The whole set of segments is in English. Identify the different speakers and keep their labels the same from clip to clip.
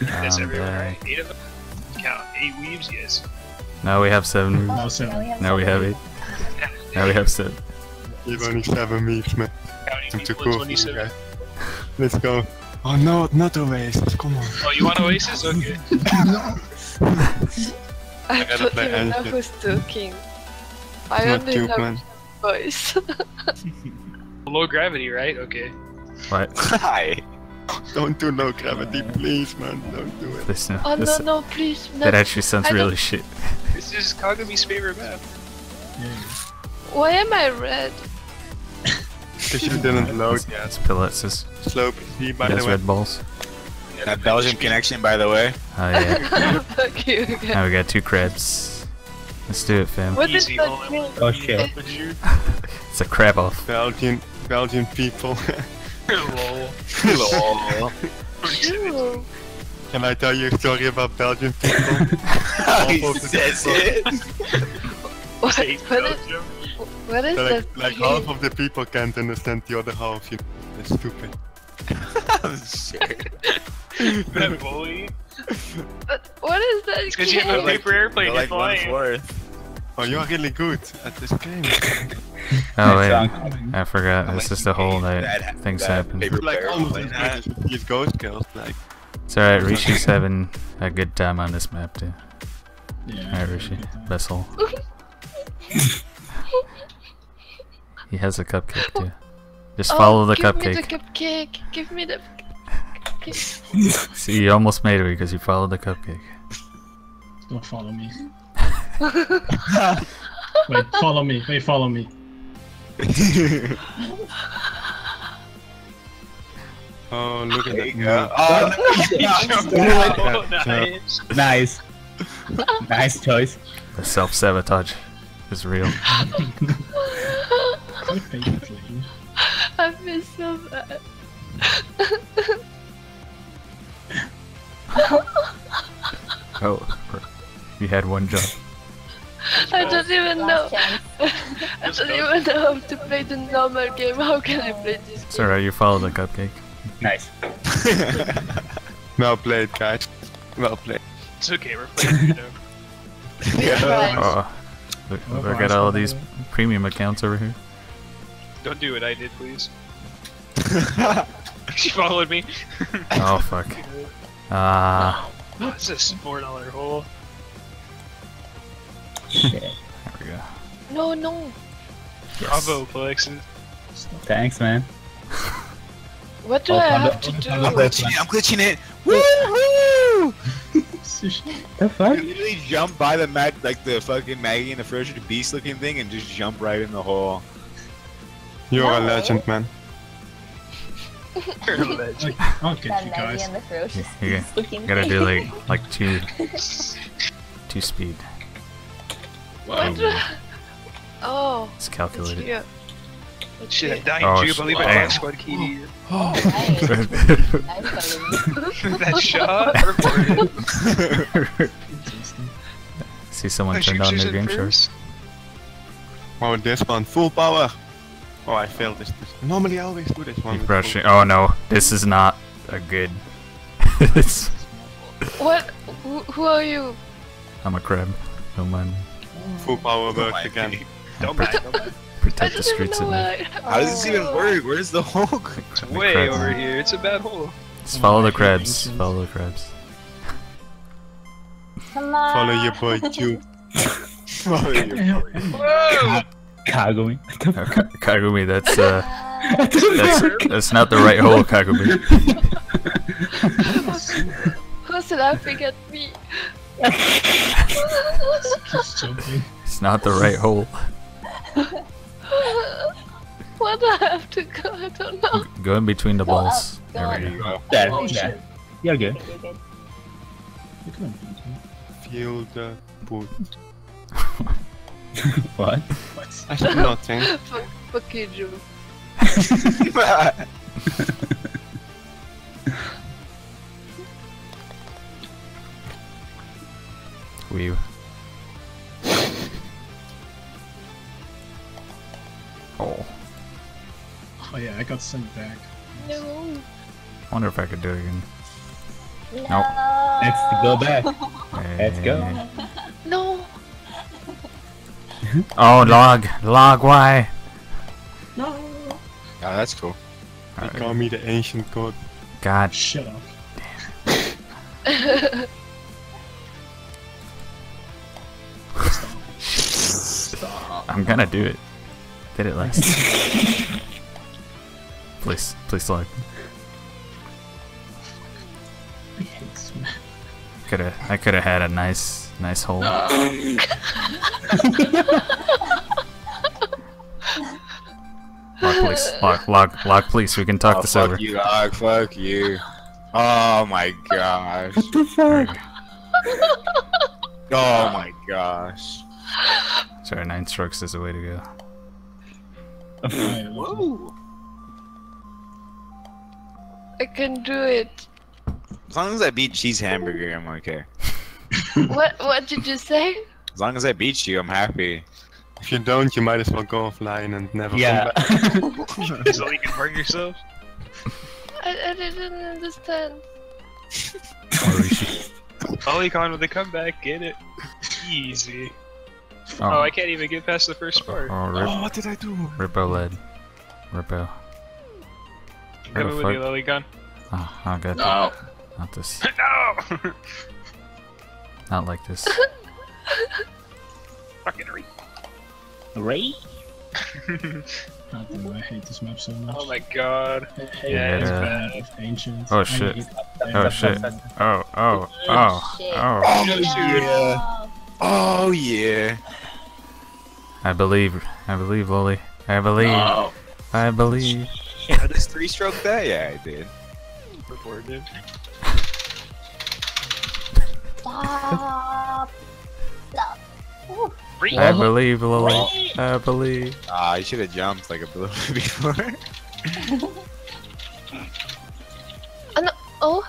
Speaker 1: That's
Speaker 2: I'm
Speaker 1: um,
Speaker 2: everyone,
Speaker 1: right? Uh, eight of them? Count eight weaves, yes.
Speaker 2: Now we have seven.
Speaker 3: No,
Speaker 4: Now
Speaker 3: seven.
Speaker 2: Now we have eight. Now we have seven.
Speaker 5: You've only seven weeks, man.
Speaker 1: Counting
Speaker 5: I'm too
Speaker 1: people
Speaker 5: cool for you
Speaker 1: 27.
Speaker 5: guys. Let's go. Oh no, not Oasis, come on.
Speaker 1: Oh, you want Oasis? Okay.
Speaker 6: I
Speaker 5: gotta
Speaker 6: don't
Speaker 5: play
Speaker 6: even know
Speaker 5: Angel.
Speaker 6: who's talking. I
Speaker 5: It's not
Speaker 6: only
Speaker 5: Duke,
Speaker 6: have
Speaker 5: man.
Speaker 6: voice.
Speaker 1: Low gravity, right? Okay.
Speaker 2: What?
Speaker 5: Hi. Don't do no gravity, please, man. Don't do it.
Speaker 2: This, no,
Speaker 6: oh no
Speaker 2: this,
Speaker 6: no please no.
Speaker 2: that actually sounds
Speaker 6: I don't-
Speaker 2: really shit.
Speaker 1: This is Kagami's favorite map.
Speaker 3: Yeah.
Speaker 6: Why am I red?
Speaker 5: Because you didn't load
Speaker 2: It's,
Speaker 5: yet.
Speaker 2: it's Piletz's.
Speaker 5: Slow PC, by
Speaker 2: He
Speaker 5: the
Speaker 2: has
Speaker 5: way.
Speaker 2: red balls.
Speaker 7: That Belgian connection, by the way.
Speaker 2: Oh yeah.
Speaker 6: Fuck you. guys.
Speaker 2: now we got two crabs. Let's do it, fam.
Speaker 6: What is
Speaker 1: Easy,
Speaker 6: that
Speaker 1: all I
Speaker 6: mean?
Speaker 1: want
Speaker 4: Oh shit.
Speaker 2: It's a crab off.
Speaker 5: Belgian, Belgian people.
Speaker 1: Lol.
Speaker 7: Lol.
Speaker 6: Ew.
Speaker 5: Can I tell you a story about Belgian people?
Speaker 7: he
Speaker 5: Half of the
Speaker 7: says it.
Speaker 6: What,
Speaker 1: Hate
Speaker 6: what is,
Speaker 1: Belgium.
Speaker 6: what is
Speaker 5: like,
Speaker 6: that?
Speaker 5: like half of the people can't understand the other half. You know, it's stupid.
Speaker 7: Oh, shit.
Speaker 1: That bully.
Speaker 6: What, what is that?
Speaker 1: It's because you have a paper airplane
Speaker 7: You're
Speaker 1: you're
Speaker 7: like
Speaker 1: flying.
Speaker 7: fourth.
Speaker 5: Oh, you are really good at this game.
Speaker 2: Oh wait, I forgot.
Speaker 7: I'm
Speaker 2: This is the whole
Speaker 7: that-
Speaker 2: night. Things
Speaker 7: that
Speaker 2: happen.
Speaker 7: paper
Speaker 5: like almost
Speaker 7: playing
Speaker 5: as good as ghost kills. Like,
Speaker 2: It's alright. Rishi's having a good time on this map too.
Speaker 3: Yeah.
Speaker 2: Alright, Rishi. Vessel. He has a cupcake too. Just
Speaker 6: Oh,
Speaker 2: follow the
Speaker 6: give me
Speaker 2: cupcake.
Speaker 6: the cupcake. Give me the. cupcake.
Speaker 2: See, you almost made it because you followed the cupcake.
Speaker 3: Don't follow me. Wait, follow me. Wait, follow me.
Speaker 5: oh, look at that.
Speaker 7: go. Oh,
Speaker 1: Oh, nice.
Speaker 4: Nice. nice choice.
Speaker 2: The self sabotage is real.
Speaker 3: Quit faking lady.
Speaker 6: I feel so bad.
Speaker 2: Oh, you had one job.
Speaker 6: I don't even know.
Speaker 8: Last chance.
Speaker 6: I don't even know how to play the normal game. How can I play this
Speaker 2: It's
Speaker 6: game?
Speaker 2: alright. You followed the cupcake.
Speaker 4: Nice.
Speaker 5: well played, guys. Well played.
Speaker 1: It's okay, we're playing, you know.
Speaker 6: Right.
Speaker 2: Oh, look,
Speaker 3: Oh,
Speaker 2: look
Speaker 3: nice
Speaker 2: at all
Speaker 3: one,
Speaker 2: these premium accounts over here.
Speaker 1: Don't do what I did, please. she followed me.
Speaker 2: Oh fuck. Ah,
Speaker 1: Oh, it's a four dollar hole.
Speaker 4: Shit.
Speaker 2: There.
Speaker 6: No, no.
Speaker 1: Bravo, Plexus.
Speaker 4: Thanks, man.
Speaker 6: What do
Speaker 4: Oh,
Speaker 6: I
Speaker 4: Panda-
Speaker 6: have to oh,
Speaker 4: do?
Speaker 7: I'm glitching it. I'm glitching it. Woo!
Speaker 4: The
Speaker 7: I
Speaker 4: fuck?
Speaker 7: literally jump by the mag, like the fucking Maggie and the Ferocious Beast looking thing, and just jump right in the hole.
Speaker 5: You're a legend, man.
Speaker 1: You're a legend.
Speaker 3: Like, I'll
Speaker 8: that
Speaker 3: you guys.
Speaker 8: And the ferocious
Speaker 2: yeah, yeah. Gotta do like like two two speed.
Speaker 6: What do I... Oh,
Speaker 2: It's
Speaker 6: it's
Speaker 2: calculated.
Speaker 6: here.
Speaker 1: Shit, I'm dying,
Speaker 2: Oh,
Speaker 1: Jew.
Speaker 2: sh-
Speaker 1: Believe
Speaker 2: oh.
Speaker 1: it, Death Squad key.
Speaker 8: Nice. nice,
Speaker 1: that shot.
Speaker 3: Interesting.
Speaker 2: See someone
Speaker 1: My
Speaker 2: turned on their game shorts.
Speaker 1: first.
Speaker 5: Oh, this one, full power. Oh, I failed this. this. Normally, I always do this one.
Speaker 2: Keep rushing. Oh no, this is not a good. it's,
Speaker 6: What? Who, who are you?
Speaker 2: I'm a crab. Don't mind. me.
Speaker 5: Full, full power works again.
Speaker 1: Don't mind. Don't
Speaker 2: Protect the streets
Speaker 6: know
Speaker 2: at night.
Speaker 7: How does this even work? Where's the hole?
Speaker 1: It's
Speaker 2: The
Speaker 1: way
Speaker 2: crabs.
Speaker 1: over here. It's a bad hole.
Speaker 2: Just follow the crabs. Follow the crabs.
Speaker 8: Come on.
Speaker 5: Follow your boy, Q.
Speaker 7: follow
Speaker 3: your the hell?
Speaker 1: Whoa!
Speaker 4: Cargo me.
Speaker 2: Uh, Ka- Kagumi, that's uh, that's that's not the right hole, Kagumi.
Speaker 6: Who's laughing at me?
Speaker 3: Keeps.
Speaker 2: It's not the right hole.
Speaker 6: Where do I have to go? I don't know.
Speaker 2: Go in between the
Speaker 8: Go
Speaker 2: balls.
Speaker 8: go
Speaker 2: There
Speaker 8: up.
Speaker 2: we go.
Speaker 4: There,
Speaker 3: Oh,
Speaker 4: there.
Speaker 3: shit.
Speaker 4: You're good.
Speaker 8: You're good.
Speaker 3: You couldn't.
Speaker 5: Feel the boot.
Speaker 4: What?
Speaker 5: I said nothing.
Speaker 6: Fuck, fuck you, Drew.
Speaker 3: Got sent back.
Speaker 6: No.
Speaker 2: wonder if I could do it again. Nope.
Speaker 4: Let's go back. Let's go.
Speaker 6: No.
Speaker 2: Oh, log. Log, why?
Speaker 3: No.
Speaker 7: Oh, that's cool.
Speaker 5: They call me the ancient god.
Speaker 2: God.
Speaker 3: Shut up. Damn.
Speaker 2: I'm gonna do it. Did it last? please, please log.
Speaker 3: I man.
Speaker 2: Could have. I could have had a nice, nice hole. Log, please. Log, log, log, please. We can talk
Speaker 7: oh,
Speaker 2: this
Speaker 7: fuck
Speaker 2: over.
Speaker 7: you, dog. Fuck you. Oh my gosh. What the fuck? Oh my gosh.
Speaker 2: Sorry, nine strokes is the way to go.
Speaker 7: Whoa.
Speaker 6: I can do it.
Speaker 7: As long as I beat cheese hamburger, I'm okay.
Speaker 6: What What did you say?
Speaker 7: As long as I beat you, I'm happy.
Speaker 5: If you don't, you might as well go offline and never
Speaker 4: Yeah.
Speaker 5: come back.
Speaker 1: So you can burn yourself?
Speaker 6: I, I didn't understand.
Speaker 1: Polycon with a comeback, get it? Easy. Oh,
Speaker 2: Oh,
Speaker 1: I can't even get past the first part.
Speaker 2: oh rip,
Speaker 5: Oh, what did I do?
Speaker 2: Rippo led. Rippo.
Speaker 1: Oh, I'm coming with
Speaker 2: fuck?
Speaker 1: you, gun.
Speaker 2: Oh, oh god.
Speaker 3: No.
Speaker 2: Not this.
Speaker 1: no!
Speaker 2: Not like this.
Speaker 1: Fucking re-
Speaker 4: Ray?
Speaker 3: God damn, I hate this map so much.
Speaker 1: Oh my god.
Speaker 3: I hate
Speaker 1: Yeah,
Speaker 3: this
Speaker 2: it's
Speaker 3: map of ancient.
Speaker 2: Oh, shit. Oh shit. Oh oh, oh, oh, oh,
Speaker 8: shit.
Speaker 2: oh.
Speaker 7: Oh yeah. Oh yeah.
Speaker 2: I believe. I believe, Lily. I believe.
Speaker 3: No.
Speaker 2: I believe.
Speaker 7: I just three stroke that? Yeah, I did.
Speaker 1: Reported.
Speaker 8: Stop. Stop. Ooh.
Speaker 2: I believe, Lily. I believe.
Speaker 7: Ah, you should have jumped like a little bit before.
Speaker 6: Oh,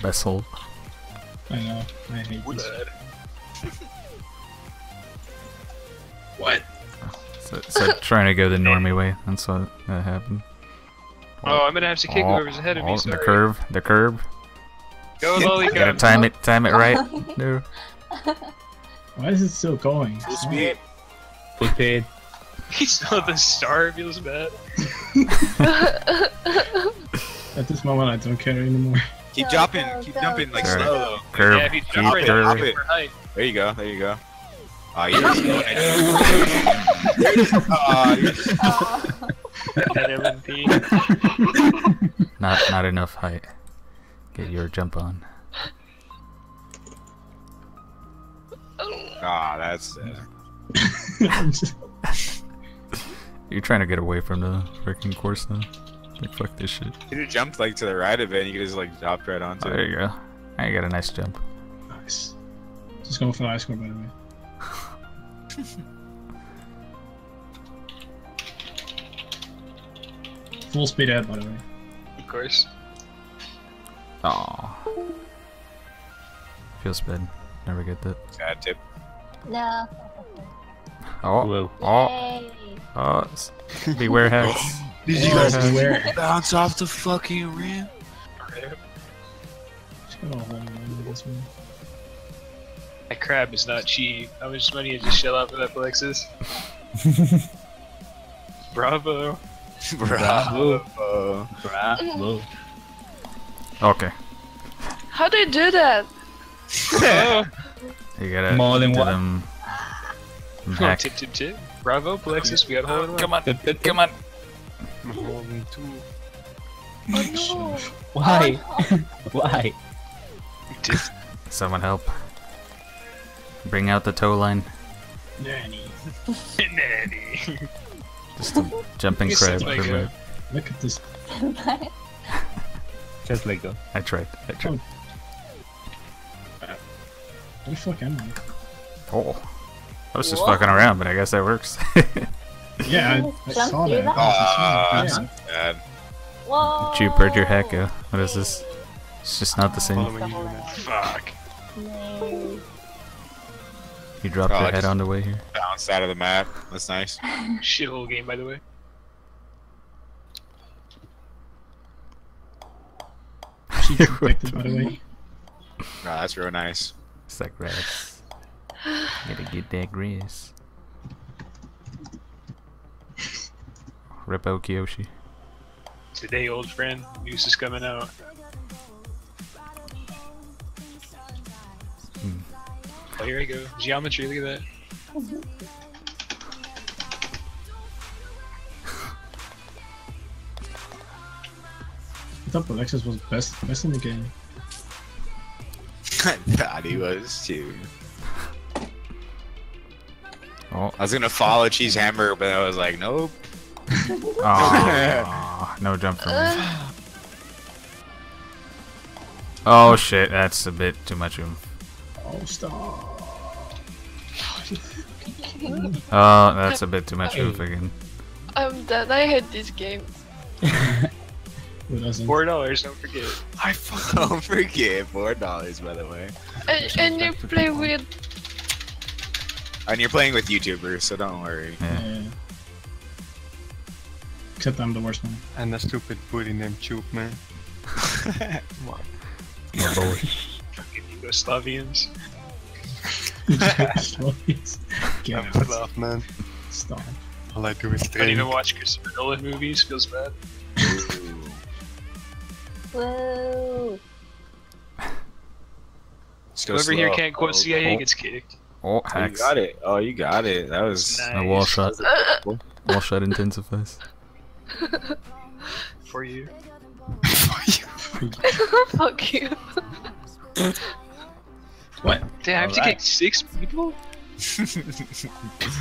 Speaker 2: Vessel.
Speaker 3: I know. I hate this. What?
Speaker 2: So, so trying to go the normie way. That's what that happened.
Speaker 1: Oh, I'm gonna have to kick
Speaker 2: Oh,
Speaker 1: whoever's ahead of
Speaker 2: oh,
Speaker 1: me,
Speaker 2: the curve. The curve.
Speaker 1: Go,
Speaker 2: Gotta time it. Time it right. No.
Speaker 3: Why is it still going?
Speaker 7: Full speed.
Speaker 4: Full speed.
Speaker 1: He's not the star, feels bad.
Speaker 3: At this moment, I don't care anymore.
Speaker 7: Keep
Speaker 8: oh,
Speaker 7: jumping. Keep jumping like slow.
Speaker 2: Curve.
Speaker 1: Yeah, if you
Speaker 2: Keep
Speaker 1: jump right
Speaker 2: curve.
Speaker 7: it.
Speaker 1: for height.
Speaker 7: There you go. There you go. Oh, you're. oh, you're
Speaker 1: At LMP.
Speaker 2: Not not enough height. Get your jump on.
Speaker 7: Ah, that's. Uh,
Speaker 2: You're trying to get away from the freaking course now. Like fuck this shit.
Speaker 7: you could jumped like to the right of it, and you could just like dropped right onto
Speaker 2: Oh,
Speaker 7: it.
Speaker 2: there you go. I got a nice jump.
Speaker 3: nice. Just going for the high score, by the way. Full speed ahead, by the way.
Speaker 1: Of course.
Speaker 2: Aw. Feels bad. Never get that.
Speaker 7: Bad tip.
Speaker 8: No.
Speaker 2: Oh,
Speaker 4: Whoa.
Speaker 2: oh,
Speaker 8: Yay.
Speaker 2: oh. Beware hacks.
Speaker 7: Did
Speaker 3: you guys beware?
Speaker 7: bounce off the fucking rim?
Speaker 3: Just gonna hold on to this one.
Speaker 1: That crab is not cheap. How much money did you shell out for that Plexus? Bravo.
Speaker 7: Bravo.
Speaker 4: Bravo.
Speaker 2: Okay.
Speaker 6: how do you do that?
Speaker 1: Oh,
Speaker 2: You gotta
Speaker 4: More than one.
Speaker 2: them
Speaker 1: oh,
Speaker 2: back.
Speaker 1: tip, tip, tip. Bravo, Plexus. We got a hold of
Speaker 2: Come on,
Speaker 4: Tip, tip,
Speaker 2: come on.
Speaker 5: I'm holding two.
Speaker 6: Oh
Speaker 4: Why? Why?
Speaker 2: Someone help. Bring out the tow line.
Speaker 3: Nanny.
Speaker 1: Nanny.
Speaker 2: Just a jumping crab.
Speaker 1: like
Speaker 2: for
Speaker 1: a-
Speaker 3: Look at this.
Speaker 4: Just Lego.
Speaker 2: I tried. I tried.
Speaker 3: Where the fuck am I?
Speaker 2: Oh. I was just
Speaker 8: Whoa.
Speaker 2: fucking around, but I guess that works.
Speaker 3: Yeah, I, I
Speaker 8: Jump
Speaker 3: saw
Speaker 8: through
Speaker 3: that.
Speaker 8: that?
Speaker 7: Ah,
Speaker 3: Yeah.
Speaker 7: that's bad.
Speaker 8: Whoa.
Speaker 2: Did you bird your heck go? What is this? It's just not the same.
Speaker 5: Following you, man.
Speaker 1: Fuck.
Speaker 8: No.
Speaker 2: You dropped
Speaker 7: Oh,
Speaker 2: your
Speaker 7: I
Speaker 2: head on the way here.
Speaker 7: Bounced out of the map. That's nice.
Speaker 1: Shithole game, by the way.
Speaker 3: She protected, by the way.
Speaker 7: Nah, that's real nice.
Speaker 2: It's like grass. Gotta get that grass. Rip out Kyoshi.
Speaker 1: Today, old friend, news is coming out. Oh, here we go. Geometry, look at that.
Speaker 3: I thought Alexis was best best in the game.
Speaker 7: I thought he was too.
Speaker 2: Oh,
Speaker 7: I was gonna follow cheese Hammer, but I was like, nope.
Speaker 2: Aw, ah, no jump for me. Oh shit, that's a bit too much room.
Speaker 3: Oh, stop.
Speaker 2: Oh, that's a bit too much um, room again.
Speaker 6: Um, I'm done. I hate this game.
Speaker 1: Four dollars, don't forget.
Speaker 7: I fucking don't forget four dollars, by the way.
Speaker 6: And, and you play with
Speaker 7: And you're playing with YouTubers, so don't worry.
Speaker 2: Yeah.
Speaker 3: Yeah. Except I'm the worst one.
Speaker 5: And a stupid booty named Tube Man.
Speaker 2: Yeah, boy.
Speaker 1: Fucking Yugoslavians.
Speaker 3: Get
Speaker 5: I'm
Speaker 3: out.
Speaker 5: laugh, man.
Speaker 3: Stop.
Speaker 5: All I do is
Speaker 1: Don't
Speaker 5: train.
Speaker 1: even watch Christopher Nolan movies, feels bad.
Speaker 8: Whoa.
Speaker 7: Just go
Speaker 1: Whoever here can't quote
Speaker 7: Oh,
Speaker 1: CIA
Speaker 2: oh.
Speaker 1: gets kicked.
Speaker 2: Oh,
Speaker 7: Oh, you got it. Oh, you got it. That was.
Speaker 1: Nice.
Speaker 2: A wall shot. Wall shot intensifies.
Speaker 1: For you.
Speaker 6: fuck you.
Speaker 3: What?
Speaker 1: Damn, I have to
Speaker 7: Alright.
Speaker 1: kick six people?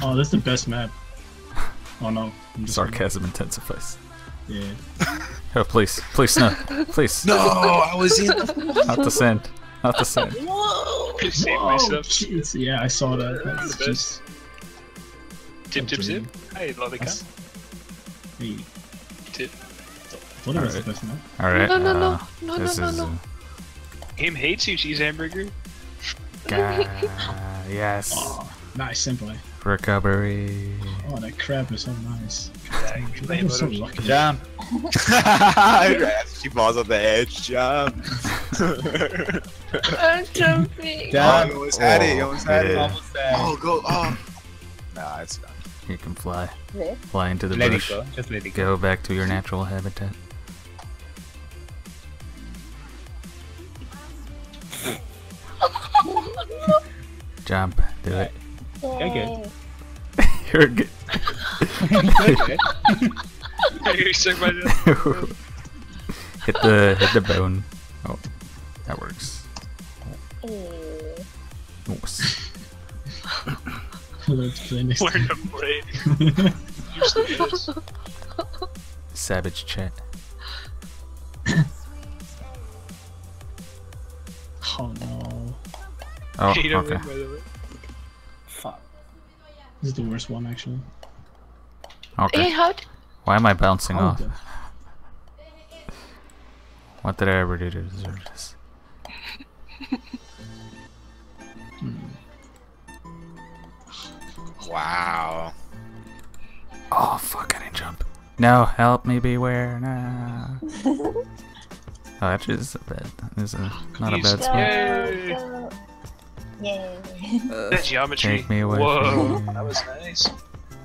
Speaker 3: Oh, that's the best map. Oh no. I'm just
Speaker 2: Sarcasm intensifies.
Speaker 3: Yeah.
Speaker 2: Oh, please, please, no, please,
Speaker 7: no, I was in.
Speaker 2: not the sand, not the sand.
Speaker 1: I saved
Speaker 3: Oh,
Speaker 1: myself.
Speaker 3: jeez. Yeah, I saw that. That's
Speaker 1: The
Speaker 3: just.
Speaker 1: Tip, tip, zip. Hey, Lollica.
Speaker 3: That's, hey.
Speaker 1: Tip.
Speaker 3: Thought it was the All right.
Speaker 2: All right.
Speaker 6: No, no, no.
Speaker 2: uh,
Speaker 6: No, no,
Speaker 2: this
Speaker 6: no,
Speaker 2: is.
Speaker 6: no.
Speaker 2: Uh,
Speaker 1: Him hates you, cheese hamburger.
Speaker 2: Ga- yes.
Speaker 3: Oh, nice simple. Eh?
Speaker 2: Recovery.
Speaker 3: Oh, that crab is so nice.
Speaker 1: Yeah, you can play
Speaker 3: I'm so lucky.
Speaker 4: Jump.
Speaker 7: she falls off the edge. Jump.
Speaker 6: I'm jumping.
Speaker 7: Oh,
Speaker 4: Jump.
Speaker 7: you almost had it.
Speaker 2: Oh,
Speaker 7: almost had it.
Speaker 2: yeah.
Speaker 4: Almost there.
Speaker 7: Oh, go. Oh. Nah, it's done.
Speaker 2: You can fly. Fly into the
Speaker 4: let
Speaker 2: bush.
Speaker 4: it go. Just let it go.
Speaker 2: Go back to your natural habitat. Jump. Do it.
Speaker 4: Okay.
Speaker 8: Yay.
Speaker 2: You're good.
Speaker 4: Okay.
Speaker 1: You're stuck by the-
Speaker 2: hit the hit the bone. Oh, that works.
Speaker 8: Ew.
Speaker 2: Oops.
Speaker 3: Let's play next
Speaker 1: Learn to play.
Speaker 2: Savage chat.
Speaker 3: Oh,
Speaker 1: You
Speaker 2: okay.
Speaker 1: win, by the way.
Speaker 3: Fuck. This is the worst one actually.
Speaker 6: Hey,
Speaker 2: Okay.
Speaker 6: how
Speaker 2: Why am I bouncing
Speaker 3: Oh,
Speaker 2: off? What did I ever do to deserve this? Hmm.
Speaker 7: Wow.
Speaker 2: Oh fuck! I didn't jump. No, help me beware. Nah. oh, actually, this is a bad. This is a, not a
Speaker 1: Please.
Speaker 2: bad
Speaker 8: Go,
Speaker 2: spot.
Speaker 1: Yay.
Speaker 8: go. Yay.
Speaker 1: That geometry.
Speaker 2: Take me away
Speaker 1: Whoa, that was nice.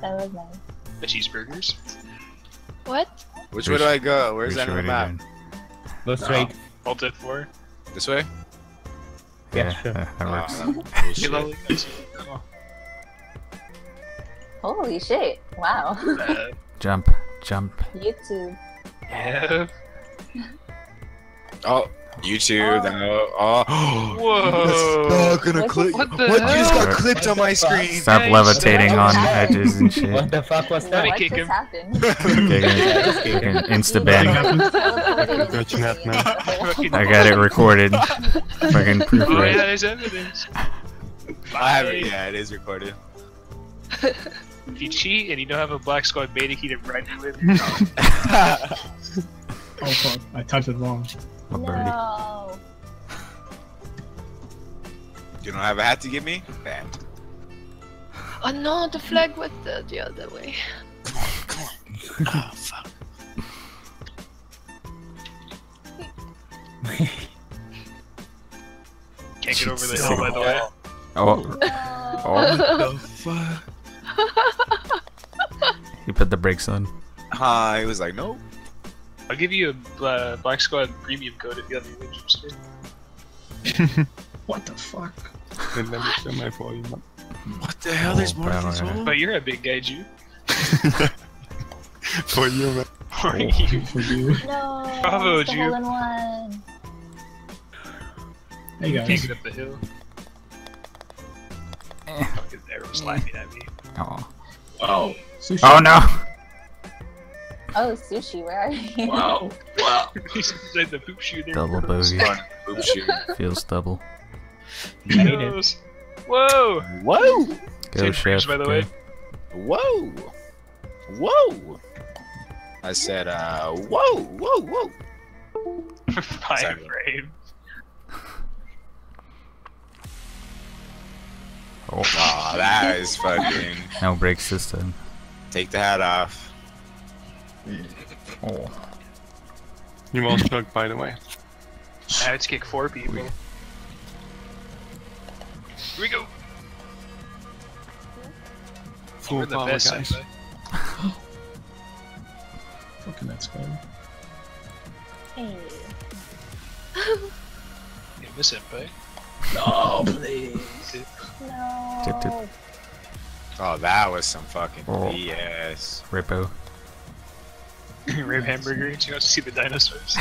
Speaker 8: that was nice.
Speaker 1: The cheeseburgers.
Speaker 6: what?
Speaker 7: Which way do I go? Where's that on
Speaker 2: sure
Speaker 7: the
Speaker 2: what are
Speaker 7: map?
Speaker 2: you doing?
Speaker 4: Go straight.
Speaker 1: Alt F4.
Speaker 7: This way?
Speaker 4: Yeah,
Speaker 2: Yeah,
Speaker 4: sure.
Speaker 2: that, that works.
Speaker 7: Oh,
Speaker 1: Hey,
Speaker 7: bullshit.
Speaker 8: Holy shit. Wow.
Speaker 1: Uh,
Speaker 2: Jump, jump.
Speaker 8: YouTube.
Speaker 1: yeah.
Speaker 7: Oh, YouTube.
Speaker 8: Oh.
Speaker 7: Oh.
Speaker 1: Whoa.
Speaker 7: Not gonna
Speaker 8: What
Speaker 7: click.
Speaker 8: the-
Speaker 1: what the
Speaker 7: What just got clipped on my screen?
Speaker 2: Stop
Speaker 1: Nice.
Speaker 2: levitating on
Speaker 8: What
Speaker 2: edges and shit.
Speaker 4: What the fuck was that?
Speaker 1: Let me
Speaker 8: what
Speaker 1: kick
Speaker 8: just
Speaker 1: him.
Speaker 8: happened?
Speaker 2: Okay, fucking insta ban.
Speaker 8: Teleported
Speaker 5: Dutch net, man.
Speaker 1: Fucking-
Speaker 2: I got it recorded. Fucking proof
Speaker 1: Oh yeah, there's evidence.
Speaker 7: I have it. Yeah, it is recorded.
Speaker 1: If you cheat and you don't have a black squad beta key to run with,
Speaker 3: Oh fuck. I touched it wrong.
Speaker 2: A birdie.
Speaker 8: No.
Speaker 7: you don't have a hat to give me? Bad.
Speaker 6: Oh no, the flag went the, the other way.
Speaker 7: Come on. come on. Oh, fuck.
Speaker 1: Can't get over the hill, by the way.
Speaker 2: Oh, oh,
Speaker 7: the fuck?
Speaker 2: he put the brakes on.
Speaker 7: Uh, he was like, nope.
Speaker 1: I'll give you a uh, Black Squad premium code if you have any interest.
Speaker 3: What the fuck?
Speaker 5: Then let me turn my volume up.
Speaker 7: What the hell? There's
Speaker 2: Oh,
Speaker 7: more of these
Speaker 2: power.
Speaker 1: But you're a big guy, Jew.
Speaker 5: For you, man.
Speaker 1: Or
Speaker 2: Oh.
Speaker 1: you.
Speaker 3: For you.
Speaker 8: No.
Speaker 1: Bravo,
Speaker 8: it's the
Speaker 1: Jew.
Speaker 8: hole in one.
Speaker 3: Hey
Speaker 1: Can't
Speaker 3: guys.
Speaker 1: get up the hill.
Speaker 2: Eh.
Speaker 1: Fucking arrows laughing at me.
Speaker 2: Oh,
Speaker 3: Wow. Sushi.
Speaker 2: oh no!
Speaker 8: Oh, sushi, where are you?
Speaker 3: Wow. Wow.
Speaker 1: He's inside the poop shoe there.
Speaker 2: Double bogey.
Speaker 7: Fun poop shoot.
Speaker 2: Feels double.
Speaker 3: You made it.
Speaker 1: Whoa!
Speaker 7: Whoa!
Speaker 2: Go,
Speaker 1: Same
Speaker 2: chef.
Speaker 1: frames, by the
Speaker 2: go.
Speaker 1: way.
Speaker 7: Whoa! Whoa! I said, uh, whoa, whoa, whoa.
Speaker 1: Five
Speaker 7: Sorry.
Speaker 1: frame.
Speaker 2: Oh,
Speaker 7: Aw, that is fucking.
Speaker 2: no brake system.
Speaker 7: Take the hat off.
Speaker 2: Oh,
Speaker 5: You all struck, by the way.
Speaker 1: Now it's kick four people. Here we go.
Speaker 5: Full
Speaker 1: We're the
Speaker 5: power,
Speaker 1: best,
Speaker 5: guys.
Speaker 3: Fucking let's go.
Speaker 8: Hey.
Speaker 1: Yeah, Miss Senpai.
Speaker 3: No, please.
Speaker 8: No.
Speaker 2: Tip, tip.
Speaker 7: Oh, that was some fucking
Speaker 2: Oh.
Speaker 7: BS.
Speaker 2: Rippo.
Speaker 1: Rave hamburger. You want to see the dinosaurs?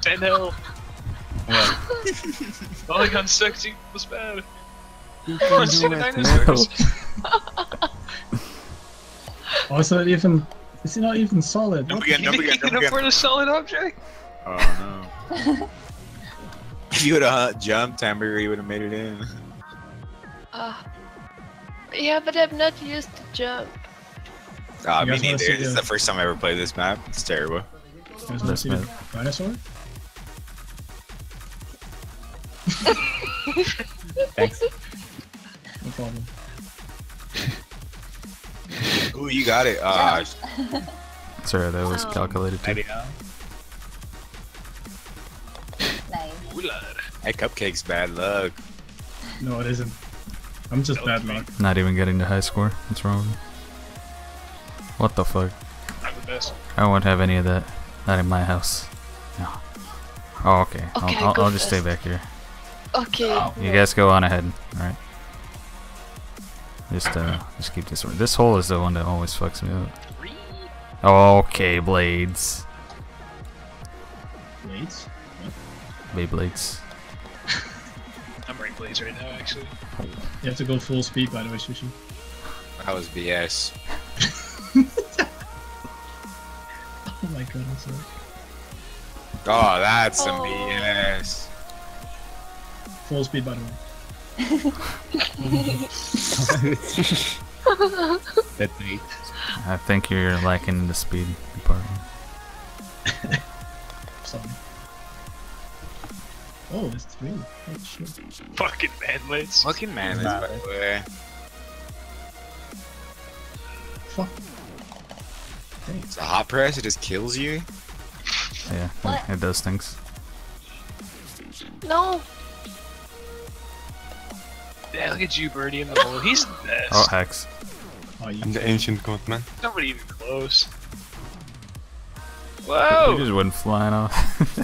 Speaker 1: Ten hell. Polygon sexy was bad.
Speaker 5: You
Speaker 1: I want to see the dinosaurs.
Speaker 3: Oh, it's not even. It's not even solid.
Speaker 7: Jump
Speaker 3: What?
Speaker 7: again,
Speaker 1: You
Speaker 7: jump
Speaker 1: think
Speaker 7: again,
Speaker 1: you can
Speaker 7: jump again.
Speaker 1: afford a solid object?
Speaker 7: Oh no. if you would have jumped, Hamburger, you would have made it in.
Speaker 6: Ah. yeah, but I'm not used to jump.
Speaker 7: Uh,
Speaker 3: You
Speaker 7: me neither.
Speaker 3: see
Speaker 7: This is
Speaker 3: the-
Speaker 7: the first time I ever played this map. It's terrible.
Speaker 3: You guys wanna see the dinosaur?
Speaker 4: Thanks.
Speaker 3: No problem.
Speaker 7: Ooh, you got it. Uh,
Speaker 2: Sorry, that was
Speaker 6: Oh.
Speaker 2: calculated too.
Speaker 1: Lad.
Speaker 7: Hey, Cupcake's bad luck.
Speaker 3: No, it isn't. I'm just
Speaker 1: Don't
Speaker 3: bad luck.
Speaker 2: Not even getting the high score. What's wrong with me? What the fuck?
Speaker 1: I'm the best.
Speaker 2: I won't have any of that. Not in my house. No. Oh, okay.
Speaker 6: Okay,
Speaker 2: I'll, I'll,
Speaker 6: go
Speaker 2: I'll just stay back here.
Speaker 6: Okay.
Speaker 2: You guys go on ahead. Alright. Just, uh, just keep this one. This hole is the one that always fucks me up. Okay, blades.
Speaker 3: Wait.
Speaker 2: Beyblades.
Speaker 1: I'm wearing blades right now, actually.
Speaker 3: You have to go full speed, by the way, Sushi.
Speaker 7: That was BS.
Speaker 3: Oh my god, I'm sorry.
Speaker 7: Oh, that's some
Speaker 6: Oh.
Speaker 7: BS.
Speaker 3: Full speed, by the way.
Speaker 4: That's eight.
Speaker 2: I think you're lacking in the speed department.
Speaker 3: Oh, it's three. Oh shit.
Speaker 1: Fucking manlets.
Speaker 7: Fucking man, this by the way.
Speaker 3: Fuck. Dang.
Speaker 7: It's a hot press. It just kills you.
Speaker 2: Yeah,
Speaker 8: What?
Speaker 2: it does things.
Speaker 6: No.
Speaker 1: Yeah, look at you, Birdie, in the hole. He's the best.
Speaker 2: Oh, hex.
Speaker 3: Oh, you
Speaker 5: I'm the ancient god, man.
Speaker 1: Nobody even close.
Speaker 2: You
Speaker 1: Whoa!
Speaker 2: just went flying off.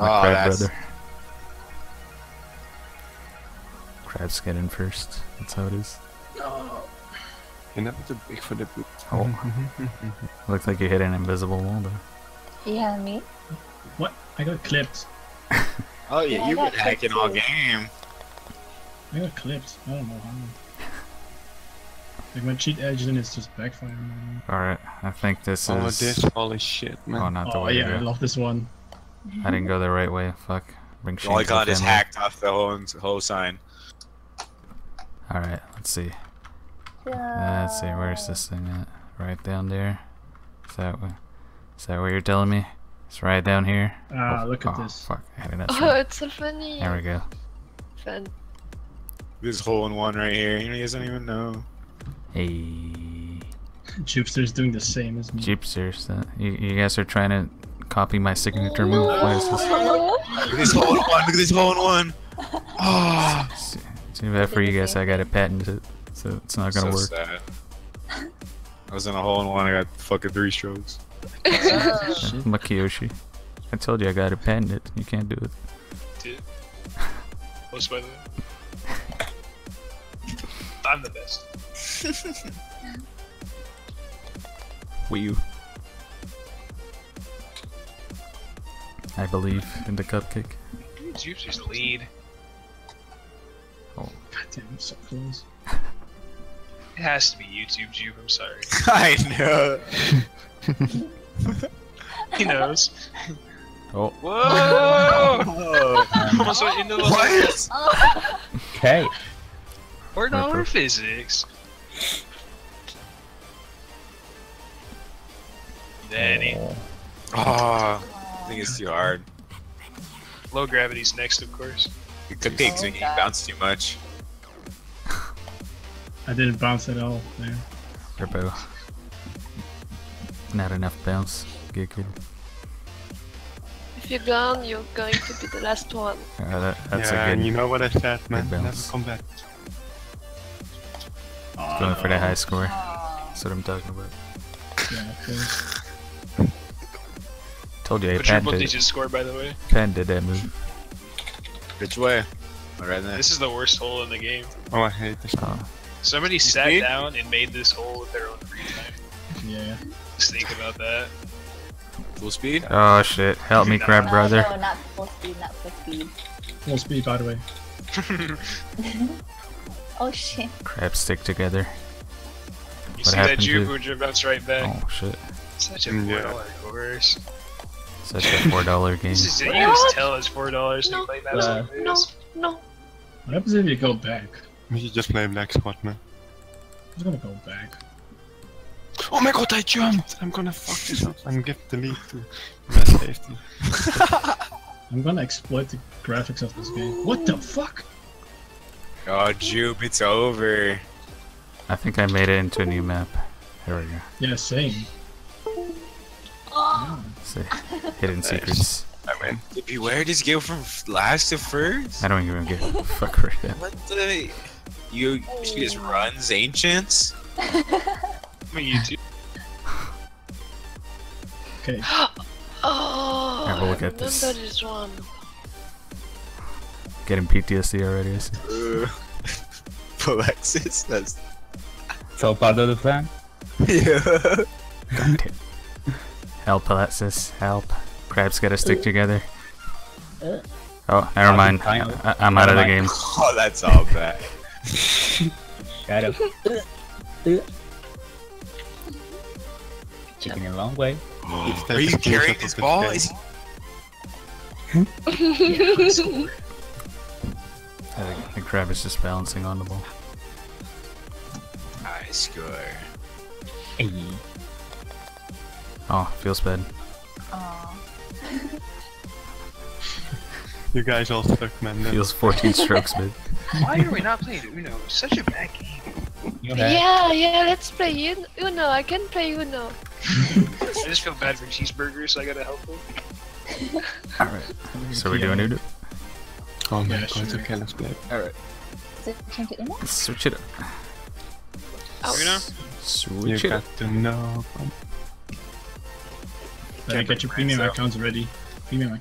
Speaker 7: Oh,
Speaker 2: crab
Speaker 7: that's-
Speaker 2: brother. Crabs get in first. That's how it is. Oh.
Speaker 5: You're never too big for the boot.
Speaker 2: Oh. Looks like you hit an invisible wall though.
Speaker 8: Yeah, me.
Speaker 3: What? I got clipped.
Speaker 7: Oh yeah,
Speaker 8: Yeah,
Speaker 7: you've
Speaker 8: I
Speaker 7: been
Speaker 8: got
Speaker 7: hacking all game.
Speaker 3: I got clipped. I don't know how. Like my cheat engine is just backfiring.
Speaker 2: Alright, I think this
Speaker 5: All of
Speaker 2: is.
Speaker 5: this, holy shit, man.
Speaker 2: Oh,
Speaker 3: me.
Speaker 2: not the
Speaker 3: Oh
Speaker 2: way
Speaker 3: yeah, I love this one.
Speaker 2: I didn't go the right way. Fuck. Bring shame
Speaker 7: All I got is hacked off the whole whole sign.
Speaker 2: Alright, let's see. Let's see, where's this thing at? Right down there? Is that what? Is that what you're telling me? It's right down here?
Speaker 3: Ah,
Speaker 2: Oh,
Speaker 3: look at
Speaker 2: oh,
Speaker 3: this.
Speaker 2: Fuck, I had it
Speaker 6: Oh,
Speaker 2: right.
Speaker 6: it's so funny.
Speaker 2: There we go.
Speaker 6: Fun.
Speaker 7: This hole in one right here. You guys don't even know.
Speaker 2: Hey,
Speaker 3: Jupster's doing the same as me.
Speaker 2: Jeepsters. Uh, you, you guys are trying to copy my signature move. What is this?
Speaker 7: Look at this hole in one. Look at this hole in one. Ah. Oh,
Speaker 2: See- Too bad for you guys. I got to patent it, so it's not gonna
Speaker 7: so
Speaker 2: work.
Speaker 7: sad. I was in a hole in one. I got fucking three strokes.
Speaker 2: Oh, Makiyoshi. I told you I got to patent it. You can't do it.
Speaker 1: Dude. Close by the. I'm the best.
Speaker 2: Wii U. I believe in the cupcake.
Speaker 1: Jupe's just lead. Oh.
Speaker 3: God damn, I'm so close.
Speaker 1: It has to be YouTube Jupe, I'm sorry.
Speaker 7: I know.
Speaker 1: He knows.
Speaker 2: Oh,
Speaker 1: Whoa!
Speaker 7: Oh.
Speaker 1: Almost went into the
Speaker 7: What?
Speaker 4: Okay.
Speaker 1: Four dollar
Speaker 2: Ripper.
Speaker 1: physics. Danny.
Speaker 4: Oh. Ah.
Speaker 7: Oh, I think it's too hard.
Speaker 1: Low gravity's next, of course.
Speaker 7: The cupcakes make you bounce too much.
Speaker 3: I didn't bounce at all there.
Speaker 2: Rippo. Not enough bounce. Get good.
Speaker 6: If you're gone, you're going to be the last one.
Speaker 2: Uh, that, that's
Speaker 5: yeah,
Speaker 2: a
Speaker 5: and you know what I said, man.
Speaker 2: good
Speaker 5: Never come back.
Speaker 2: Going for the high score. That's what I'm talking about.
Speaker 3: Yeah, of course.
Speaker 2: Told you I
Speaker 1: Quadruple
Speaker 2: patented,
Speaker 1: digit score, by the way.
Speaker 2: patented that move.
Speaker 7: Which way? All right then.
Speaker 1: This is the worst hole in the game.
Speaker 5: Oh, I hate this.
Speaker 2: Oh,
Speaker 1: Somebody sat
Speaker 7: speed?
Speaker 1: down and made this hole with their own free time.
Speaker 3: Yeah.
Speaker 1: Just think about that.
Speaker 7: Full speed?
Speaker 2: oh shit. Help me, crab brother.
Speaker 8: No, not full speed, not full speed.
Speaker 3: Full speed, by the way.
Speaker 8: Oh shit.
Speaker 2: Crab stick together.
Speaker 1: You
Speaker 2: What
Speaker 1: see that
Speaker 2: happened
Speaker 1: Jupe
Speaker 2: to-
Speaker 1: who just right back?
Speaker 2: Oh shit.
Speaker 1: Such a
Speaker 5: Yeah.
Speaker 1: four dollar course.
Speaker 2: Such a four dollar game.
Speaker 1: This. You
Speaker 6: What?
Speaker 1: just tell it's four dollars to
Speaker 6: No,
Speaker 1: play maps
Speaker 3: no,
Speaker 1: like
Speaker 6: No,
Speaker 1: this.
Speaker 6: no.
Speaker 3: What happens if you go back?
Speaker 5: We should just play black spot, man.
Speaker 3: I'm gonna go back.
Speaker 5: Oh my god, I jumped! I'm gonna fuck this up and give the lead to Red Safety.
Speaker 3: I'm gonna exploit the graphics of this game. What the fuck?
Speaker 7: Oh, Jupe, it's over.
Speaker 2: I think I made it into a new map. There we go.
Speaker 3: Yeah, same.
Speaker 8: Oh,
Speaker 2: See, hidden secrets.
Speaker 5: I win.
Speaker 7: Did you Beware just go from last to first?
Speaker 2: I don't even give a fuck right now.
Speaker 7: What the? You, she just runs ancients?
Speaker 1: I'm a YouTube.
Speaker 3: Okay.
Speaker 6: Oh,
Speaker 2: Have a look
Speaker 6: I
Speaker 2: at this.
Speaker 6: remember this one.
Speaker 2: Getting PTSD already. I.
Speaker 7: Uh, Alexis, that's.
Speaker 4: It's all part of the plan.
Speaker 7: Yeah.
Speaker 2: God damn. Help, Alexis. Help. Crabs gotta stick together.
Speaker 8: Uh.
Speaker 2: Oh, never mind. I- I'm out of the game.
Speaker 7: Oh, that's all bad.
Speaker 4: Got it. Taking a long way.
Speaker 7: Are you carrying this ball? Is he...
Speaker 2: Uh, the crab is just balancing on the ball.
Speaker 7: I score.
Speaker 4: Hey.
Speaker 2: Oh, feels bad.
Speaker 8: Aw.
Speaker 5: You guys all suck, man. Then.
Speaker 2: Feels 14 strokes, man.
Speaker 1: Why are we not playing Uno? It's such a bad game.
Speaker 6: Yeah, yeah, let's play Un- Uno. I can play Uno.
Speaker 1: I just feel bad for cheeseburgers, so I gotta help them.
Speaker 2: Alright. So we're doing it.
Speaker 5: Oh my
Speaker 3: Yeah,
Speaker 5: god,
Speaker 3: sure.
Speaker 5: okay, let's play.
Speaker 2: Alright.
Speaker 8: Is it change to Uno?
Speaker 2: Switch it up.
Speaker 6: Oh.
Speaker 1: Uno?
Speaker 5: You
Speaker 2: Switch it up.
Speaker 5: got to know.
Speaker 3: Better get your premium accounts ready. Premium